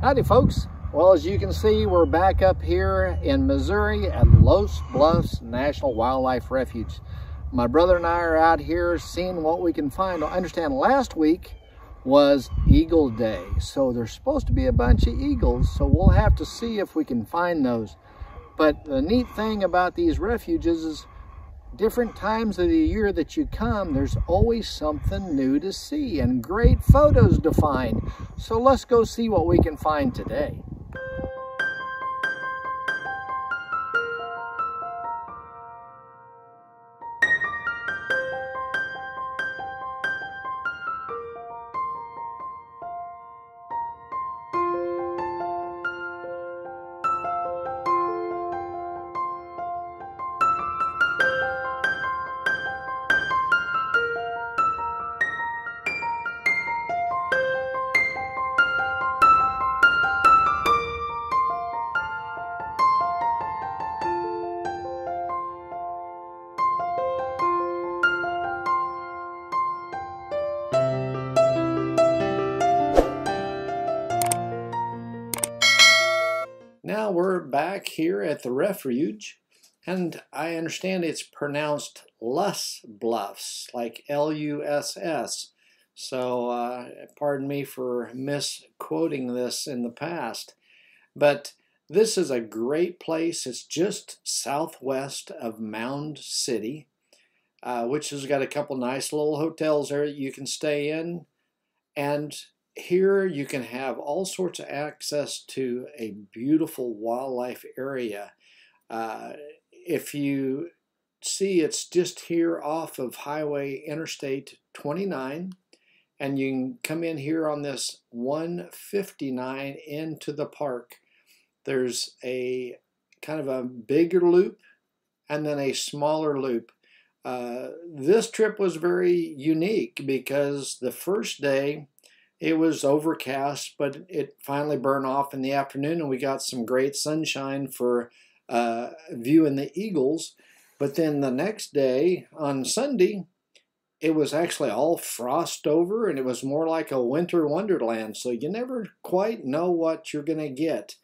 Howdy folks. Well, as you can see, we're back up here in Missouri at Loess Bluffs National Wildlife Refuge. My brother and I are out here seeing what we can find. I understand last week was Eagle Day, so there's supposed to be a bunch of eagles, so we'll have to see if we can find those. But the neat thing about these refuges is different times of the year that you come, there's always something new to see and great photos to find. So let's go see what we can find today. Back here at the refuge, and I understand it's pronounced Luss Bluffs, like L-U-S-S. So uh, pardon me for misquoting this in the past. But this is a great place. It's just southwest of Mound City, uh, which has got a couple nice little hotels there that you can stay in. And here you can have all sorts of access to a beautiful wildlife area. Uh, if you see, it's just here off of Highway Interstate 29, and you can come in here on this 159 into the park. There's a kind of a bigger loop and then a smaller loop. Uh, this trip was very unique because the first day it was overcast, but it finally burned off in the afternoon, and we got some great sunshine for uh, viewing the eagles. But then the next day, on Sunday, it was actually all frost over, and it was more like a winter wonderland. So you never quite know what you're going to get.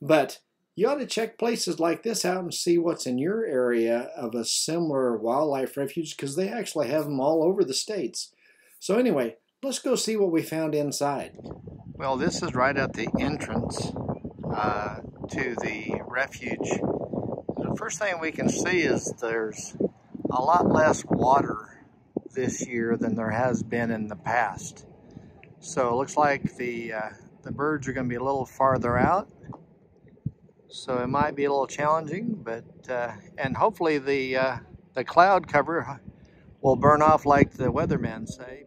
But you ought to check places like this out and see what's in your area of a similar wildlife refuge because they actually have them all over the states. So anyway, Let's go see what we found inside. Well, this is right at the entrance uh, to the refuge. The first thing we can see is there's a lot less water this year than there has been in the past. So it looks like the, uh, the birds are going to be a little farther out. So it might be a little challenging, but uh, and hopefully the uh, the cloud cover will burn off like the weathermen say.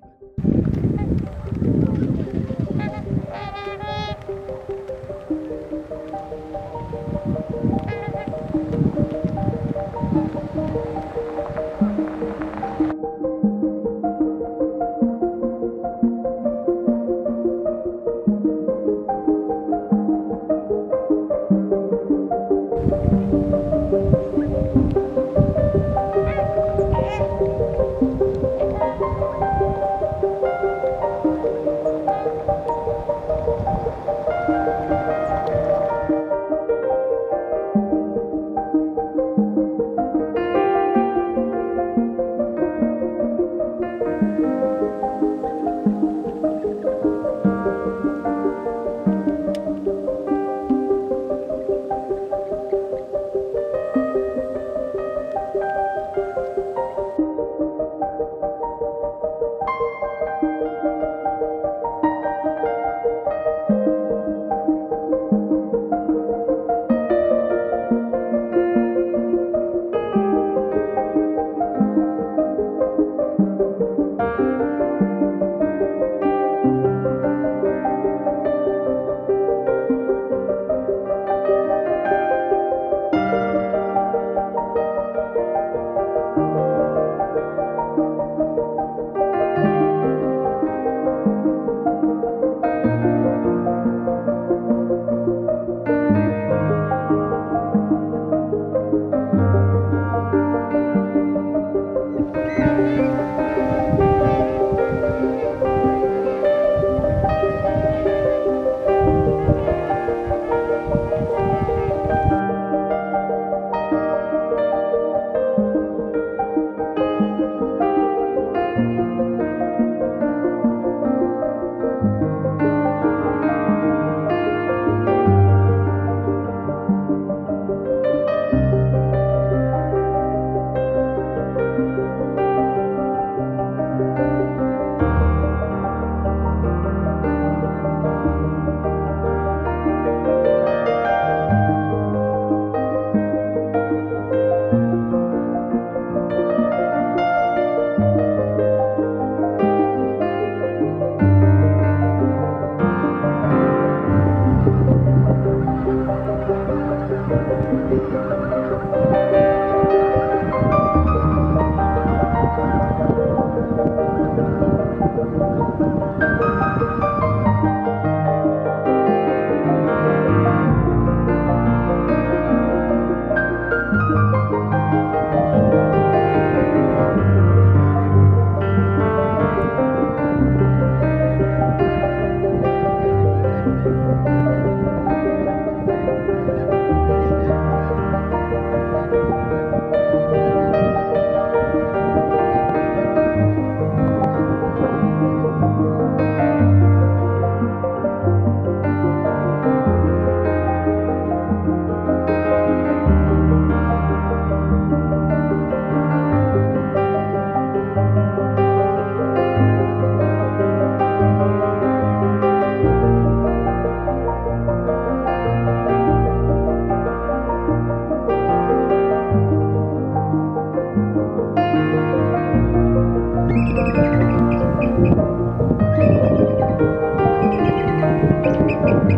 Thank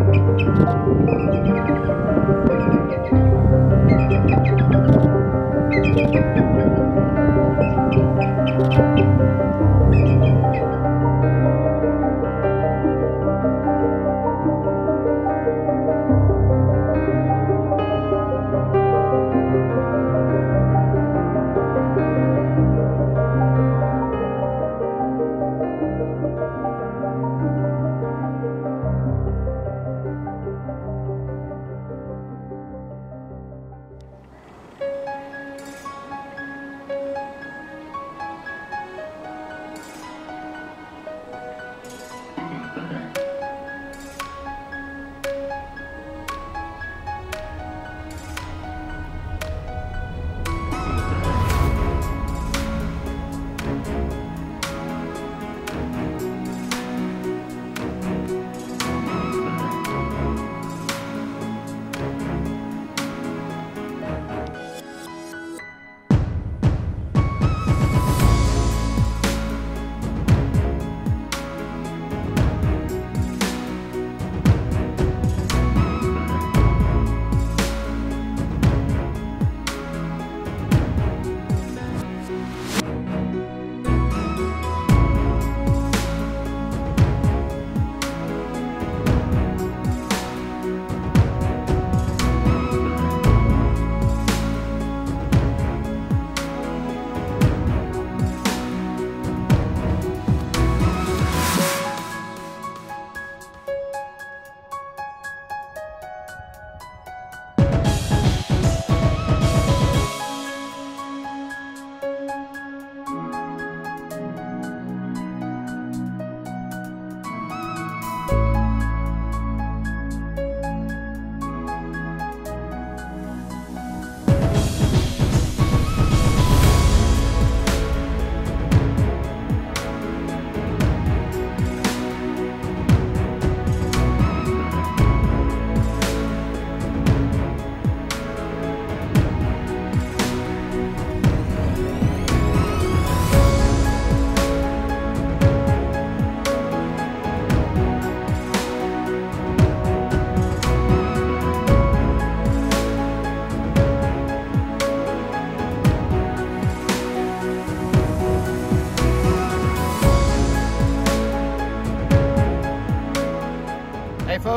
you.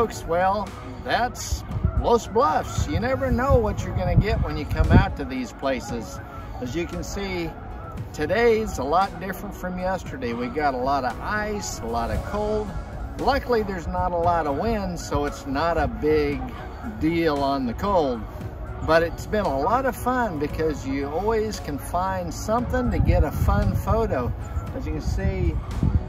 Folks, well, that's Loess Bluffs. You never know what you're gonna get when you come out to these places. As you can see, today's a lot different from yesterday. We got a lot of ice, a lot of cold. Luckily, there's not a lot of wind, so it's not a big deal on the cold. But it's been a lot of fun because you always can find something to get a fun photo. As you can see,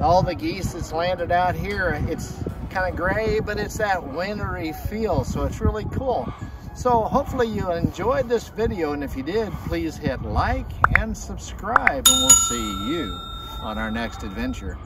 all the geese that's landed out here, it's kind of gray, but it's that wintry feel, so it's really cool. So hopefully you enjoyed this video, and if you did, please hit like and subscribe, and we'll see you on our next adventure.